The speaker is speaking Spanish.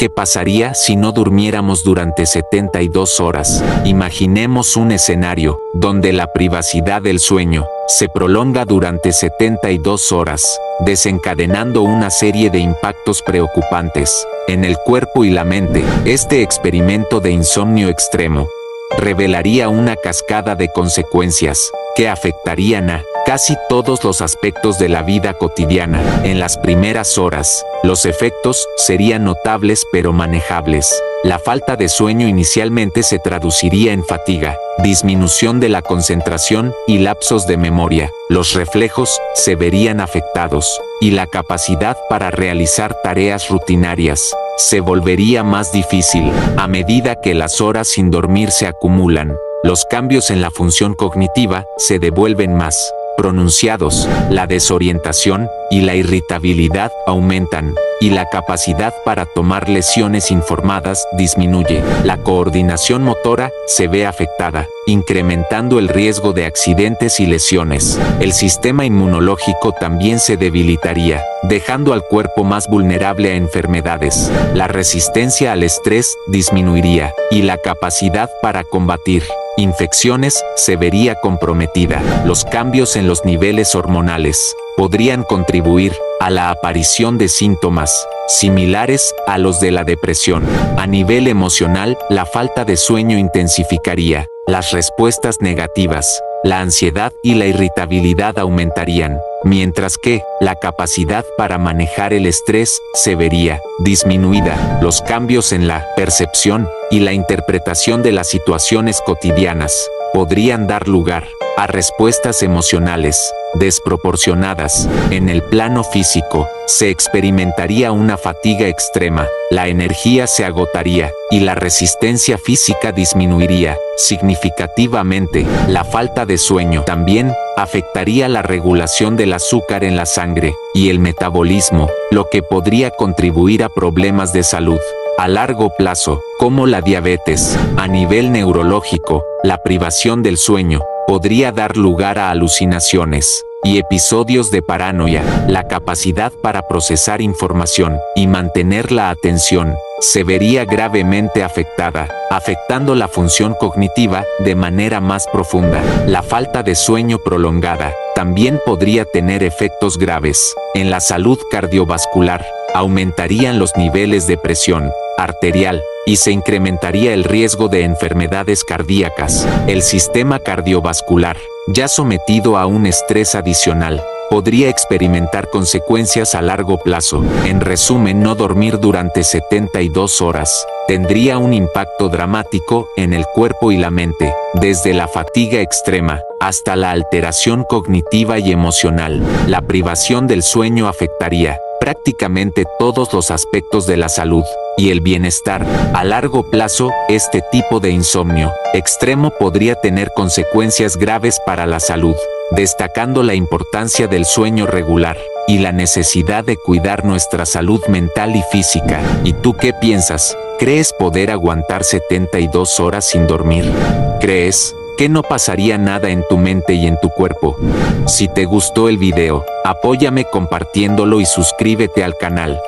¿Qué pasaría si no durmiéramos durante 72 horas? Imaginemos un escenario donde la privacidad del sueño se prolonga durante 72 horas, desencadenando una serie de impactos preocupantes en el cuerpo y la mente. Este experimento de insomnio extremo revelaría una cascada de consecuencias que afectarían a casi todos los aspectos de la vida cotidiana. En las primeras horas, los efectos serían notables pero manejables. La falta de sueño inicialmente se traduciría en fatiga, disminución de la concentración y lapsos de memoria. Los reflejos se verían afectados y la capacidad para realizar tareas rutinarias se volvería más difícil a medida que las horas sin dormir se acumulan. Los cambios en la función cognitiva se devuelven más pronunciados, la desorientación y la irritabilidad aumentan, y la capacidad para tomar lesiones informadas disminuye. La coordinación motora se ve afectada, incrementando el riesgo de accidentes y lesiones. El sistema inmunológico también se debilitaría, dejando al cuerpo más vulnerable a enfermedades. La resistencia al estrés disminuiría, y la capacidad para combatir infecciones se vería comprometida. Los cambios en los niveles hormonales podrían contribuir a la aparición de síntomas similares a los de la depresión. A nivel emocional, la falta de sueño intensificaría las respuestas negativas, la ansiedad y la irritabilidad aumentarían, mientras que la capacidad para manejar el estrés se vería disminuida. Los cambios en la percepción y la interpretación de las situaciones cotidianas podrían dar lugar a respuestas emocionales desproporcionadas. En el plano físico, se experimentaría una fatiga extrema, la energía se agotaría y la resistencia física disminuiría significativamente. La falta de sueño también afectaría la regulación del azúcar en la sangre y el metabolismo, lo que podría contribuir a problemas de salud a largo plazo, como la diabetes. A nivel neurológico, la privación del sueño podría dar lugar a alucinaciones y episodios de paranoia. La capacidad para procesar información y mantener la atención se vería gravemente afectada, afectando la función cognitiva de manera más profunda. La falta de sueño prolongada también podría tener efectos graves en la salud cardiovascular. Aumentarían los niveles de presión, arterial, y se incrementaría el riesgo de enfermedades cardíacas. El sistema cardiovascular, ya sometido a un estrés adicional, podría experimentar consecuencias a largo plazo. En resumen, no dormir durante 72 horas tendría un impacto dramático en el cuerpo y la mente, desde la fatiga extrema hasta la alteración cognitiva y emocional. La privación del sueño afectaría prácticamente todos los aspectos de la salud y el bienestar. A largo plazo, este tipo de insomnio extremo podría tener consecuencias graves para la salud, destacando la importancia del sueño regular y la necesidad de cuidar nuestra salud mental y física. ¿Y tú qué piensas? ¿Crees poder aguantar 72 horas sin dormir? ¿Crees que no pasaría nada en tu mente y en tu cuerpo? Si te gustó el video, apóyame compartiéndolo y suscríbete al canal.